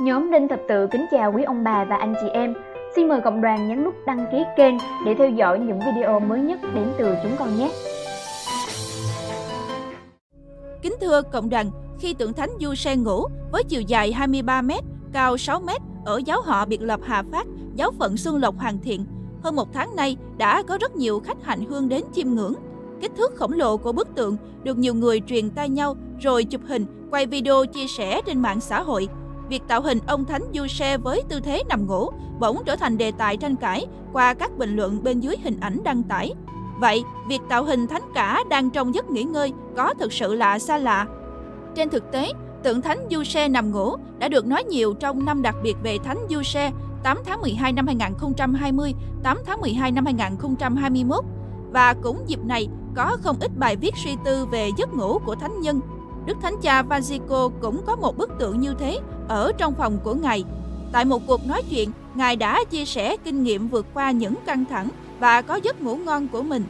Nhóm Đinh Thập Tự kính chào quý ông bà và anh chị em. Xin mời cộng đoàn nhấn nút đăng ký kênh để theo dõi những video mới nhất đến từ chúng con nhé. Kính thưa cộng đoàn, khi tượng thánh Du Sen ngủ với chiều dài 23 m, cao 6 m ở giáo họ biệt lập Hà Phát, giáo phận Xuân Lộc Hoàng Thiện, hơn một tháng nay đã có rất nhiều khách hành hương đến chiêm ngưỡng. Kích thước khổng lồ của bức tượng được nhiều người truyền tay nhau rồi chụp hình, quay video chia sẻ trên mạng xã hội. Việc tạo hình ông Thánh Du Xe với tư thế nằm ngủ bỗng trở thành đề tài tranh cãi qua các bình luận bên dưới hình ảnh đăng tải. Vậy, việc tạo hình thánh cả đang trong giấc nghỉ ngơi có thực sự là xa lạ? Trên thực tế, tượng thánh Du Xe nằm ngủ đã được nói nhiều trong năm đặc biệt về thánh Du Xe 8 tháng 12 năm 2020, 8 tháng 12 năm 2021. Và cũng dịp này, có không ít bài viết suy tư về giấc ngủ của thánh nhân. Đức Thánh Cha Francisco cũng có một bức tượng như thế ở trong phòng của Ngài. Tại một cuộc nói chuyện, Ngài đã chia sẻ kinh nghiệm vượt qua những căng thẳng và có giấc ngủ ngon của mình.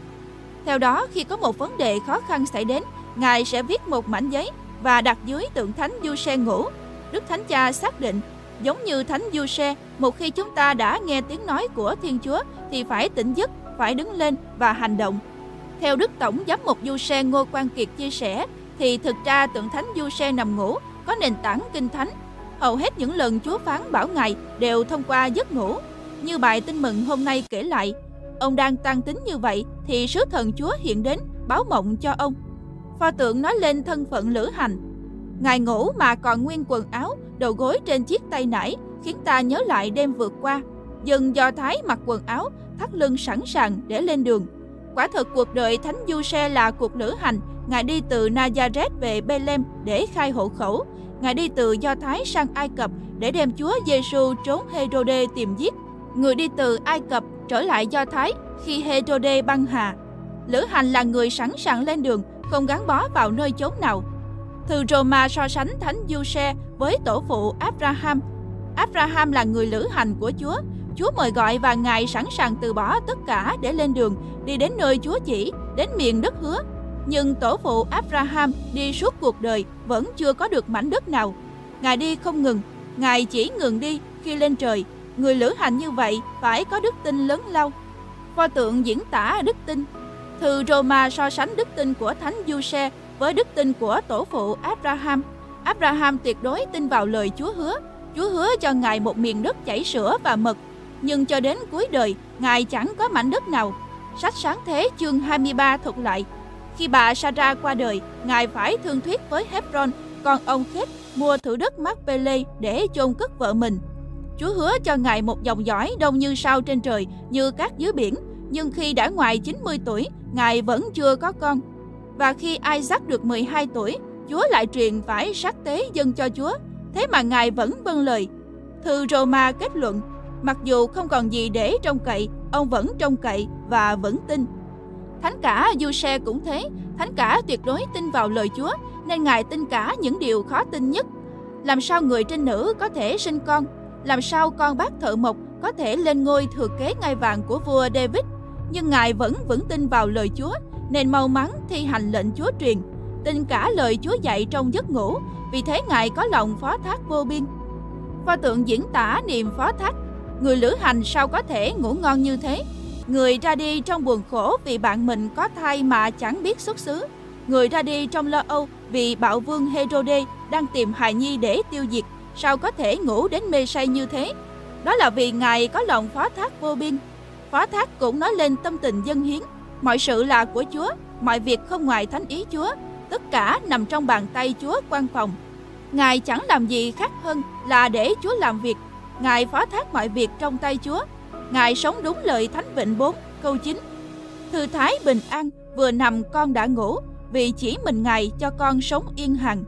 Theo đó, khi có một vấn đề khó khăn xảy đến, Ngài sẽ viết một mảnh giấy và đặt dưới tượng thánh Du Xe ngủ. Đức Thánh Cha xác định, giống như thánh Du Xe, một khi chúng ta đã nghe tiếng nói của Thiên Chúa thì phải tỉnh giấc, phải đứng lên và hành động. Theo Đức Tổng Giám mục Du Xe Ngô Quang Kiệt chia sẻ, thì thực ra tượng thánh Du Xe nằm ngủ có nền tảng kinh thánh. Hầu hết những lần Chúa phán bảo Ngài đều thông qua giấc ngủ. Như bài tin mừng hôm nay kể lại, ông đang tăng tính như vậy thì sứ thần Chúa hiện đến báo mộng cho ông. Pho tượng nói lên thân phận lữ hành. Ngài ngủ mà còn nguyên quần áo, đầu gối trên chiếc tay nải khiến ta nhớ lại đêm vượt qua. Dần do Thái mặc quần áo, thắt lưng sẵn sàng để lên đường. Quả thực cuộc đời Thánh Du Xe là cuộc lữ hành Ngài đi từ Nazareth về Bethlehem để khai hộ khẩu. Ngài đi từ Do Thái sang Ai Cập để đem Chúa Giêsu trốn Herode tìm giết. Người đi từ Ai Cập trở lại Do Thái khi Herode băng hà. Lữ hành là người sẵn sàng lên đường, không gắn bó vào nơi chốn nào. Từ Roma so sánh Thánh Giuse với tổ phụ Abraham. Abraham là người lữ hành của Chúa. Chúa mời gọi và Ngài sẵn sàng từ bỏ tất cả để lên đường, đi đến nơi Chúa chỉ, đến miền đất hứa. Nhưng tổ phụ Abraham đi suốt cuộc đời vẫn chưa có được mảnh đất nào. Ngài đi không ngừng, Ngài chỉ ngừng đi khi lên trời. Người lữ hành như vậy phải có đức tin lớn lao. Pho tượng diễn tả đức tin. Thư Roma so sánh đức tin của Thánh Giuse với đức tin của tổ phụ Abraham. Abraham tuyệt đối tin vào lời Chúa hứa. Chúa hứa cho Ngài một miền đất chảy sữa và mật. Nhưng cho đến cuối đời, Ngài chẳng có mảnh đất nào. Sách sáng thế chương 23 thuật lại, khi bà Sarah qua đời, ngài phải thương thuyết với Hebron, còn ông Khet mua thử đất Macpele để chôn cất vợ mình. Chúa hứa cho ngài một dòng dõi đông như sao trên trời, như cát dưới biển, nhưng khi đã ngoài 90 tuổi, ngài vẫn chưa có con. Và khi Isaac được 12 tuổi, Chúa lại truyền phải sát tế dân cho Chúa, thế mà ngài vẫn vâng lời. Thư Roma kết luận, mặc dù không còn gì để trông cậy, ông vẫn trông cậy và vẫn tin. Thánh cả Giuse cũng thế, thánh cả tuyệt đối tin vào lời Chúa, nên ngài tin cả những điều khó tin nhất. Làm sao người trinh nữ có thể sinh con? Làm sao con bác thợ mộc có thể lên ngôi thừa kế ngai vàng của vua David? Nhưng ngài vẫn vững tin vào lời Chúa, nên mau mắn thi hành lệnh Chúa truyền, tin cả lời Chúa dạy trong giấc ngủ, vì thế ngài có lòng phó thác vô biên. Pho tượng diễn tả niềm phó thác, người lữ hành sao có thể ngủ ngon như thế? Người ra đi trong buồn khổ vì bạn mình có thai mà chẳng biết xuất xứ. Người ra đi trong lo âu vì bạo vương Herode đang tìm hài nhi để tiêu diệt. Sao có thể ngủ đến mê say như thế? Đó là vì Ngài có lòng phó thác vô biên. Phó thác cũng nói lên tâm tình dân hiến. Mọi sự là của Chúa, mọi việc không ngoài thánh ý Chúa. Tất cả nằm trong bàn tay Chúa quan phòng. Ngài chẳng làm gì khác hơn là để Chúa làm việc. Ngài phó thác mọi việc trong tay Chúa Ngài sống đúng lời Thánh Vịnh 4, câu 9. Thư thái bình an, vừa nằm con đã ngủ, vì chỉ mình Ngài cho con sống yên hằng.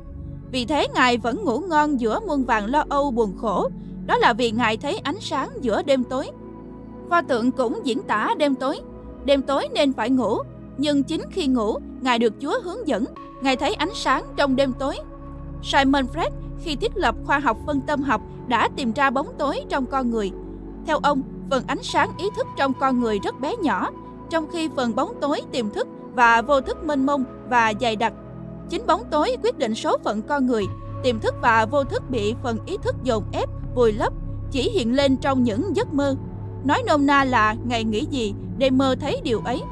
Vì thế Ngài vẫn ngủ ngon giữa muôn vàng lo âu buồn khổ, đó là vì Ngài thấy ánh sáng giữa đêm tối. Pho tượng cũng diễn tả đêm tối. Đêm tối nên phải ngủ, nhưng chính khi ngủ, Ngài được Chúa hướng dẫn, Ngài thấy ánh sáng trong đêm tối. Simon Fred khi thiết lập khoa học phân tâm học đã tìm ra bóng tối trong con người. Theo ông, phần ánh sáng ý thức trong con người rất bé nhỏ, trong khi phần bóng tối tiềm thức và vô thức mênh mông và dày đặc. Chính bóng tối quyết định số phận con người, tiềm thức và vô thức bị phần ý thức dồn ép, vùi lấp, chỉ hiện lên trong những giấc mơ. Nói nôm na là ngày nghĩ gì, đêm mơ thấy điều ấy.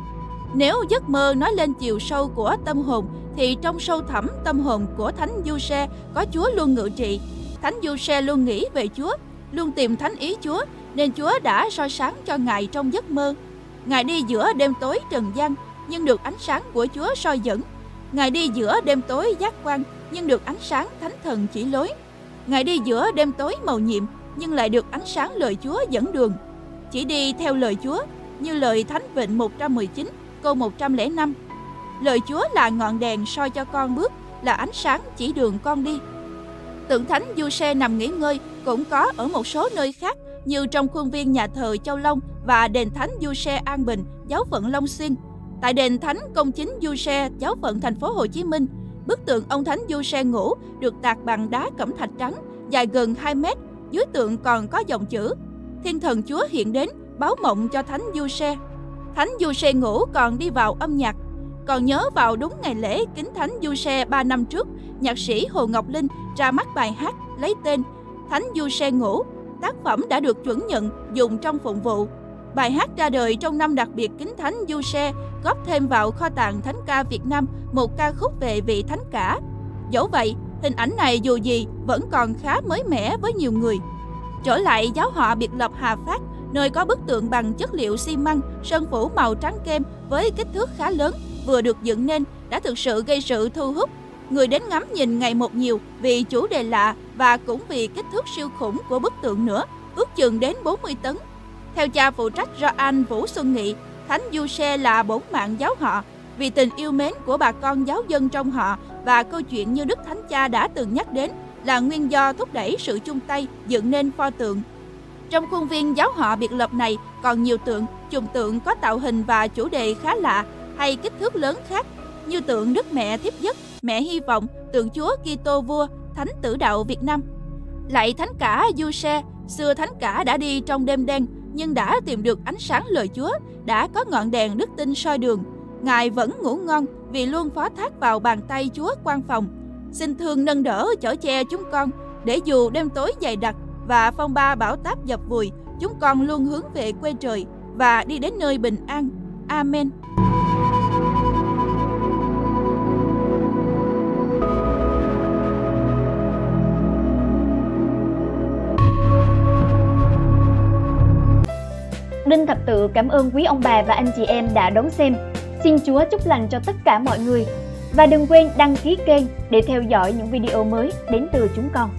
Nếu giấc mơ nói lên chiều sâu của tâm hồn, thì trong sâu thẳm tâm hồn của Thánh Du Xe có Chúa luôn ngự trị. Thánh Du Xe luôn nghĩ về Chúa, luôn tìm thánh ý Chúa, nên Chúa đã soi sáng cho Ngài trong giấc mơ. Ngài đi giữa đêm tối trần gian, nhưng được ánh sáng của Chúa soi dẫn. Ngài đi giữa đêm tối giác quan, nhưng được ánh sáng thánh thần chỉ lối. Ngài đi giữa đêm tối màu nhiệm, nhưng lại được ánh sáng lời Chúa dẫn đường. Chỉ đi theo lời Chúa, như lời Thánh Vịnh 119, câu 105. Lời Chúa là ngọn đèn soi cho con bước, là ánh sáng chỉ đường con đi. Tượng thánh Du Xe nằm nghỉ ngơi cũng có ở một số nơi khác như trong khuôn viên nhà thờ Châu Long và đền thánh Du Xe An Bình, giáo phận Long Xuyên. Tại đền thánh công chính Du Xe, giáo phận thành phố Hồ Chí Minh, bức tượng ông thánh Du Xe ngủ được tạc bằng đá cẩm thạch trắng, dài gần 2 mét. Dưới tượng còn có dòng chữ Thiên thần Chúa hiện đến, báo mộng cho thánh Du Xe. Thánh Du Xe ngủ còn đi vào âm nhạc còn nhớ vào đúng ngày lễ Kính Thánh Du Xe 3 năm trước, nhạc sĩ Hồ Ngọc Linh ra mắt bài hát lấy tên Thánh Du Xe Ngủ. Tác phẩm đã được chuẩn nhận dùng trong phụng vụ. Bài hát ra đời trong năm đặc biệt Kính Thánh Du Xe, góp thêm vào kho tàng thánh ca Việt Nam một ca khúc về vị thánh cả. Dẫu vậy, hình ảnh này dù gì vẫn còn khá mới mẻ với nhiều người. Trở lại giáo họ biệt lập Hà Phát, nơi có bức tượng bằng chất liệu xi măng, sơn phủ màu trắng kem với kích thước khá lớn, vừa được dựng nên đã thực sự gây sự thu hút. Người đến ngắm nhìn ngày một nhiều vì chủ đề lạ và cũng vì kích thước siêu khủng của bức tượng nữa, ước chừng đến 40 tấn. Theo cha phụ trách do anh Vũ Xuân Nghị, Thánh Du Xe là bổn mạng giáo họ vì tình yêu mến của bà con giáo dân trong họ và câu chuyện như Đức Thánh Cha đã từng nhắc đến là nguyên do thúc đẩy sự chung tay dựng nên pho tượng. Trong khuôn viên giáo họ biệt lập này còn nhiều tượng, trùng tượng có tạo hình và chủ đề khá lạ hay kích thước lớn khác như tượng Đức Mẹ Thiếp Giấc, Mẹ Hy Vọng, tượng Chúa Kitô Vua, Thánh Tử Đạo Việt Nam. Lại Thánh Cả Du Xe, xưa Thánh Cả đã đi trong đêm đen nhưng đã tìm được ánh sáng lời Chúa, đã có ngọn đèn đức tin soi đường. Ngài vẫn ngủ ngon vì luôn phó thác vào bàn tay Chúa quan phòng. Xin thương nâng đỡ chở che chúng con, để dù đêm tối dày đặc và phong ba bão táp dập vùi, chúng con luôn hướng về quê trời và đi đến nơi bình an. Amen. Đinh Thập Tự cảm ơn quý ông bà và anh chị em đã đón xem. Xin Chúa chúc lành cho tất cả mọi người. Và đừng quên đăng ký kênh để theo dõi những video mới đến từ chúng con.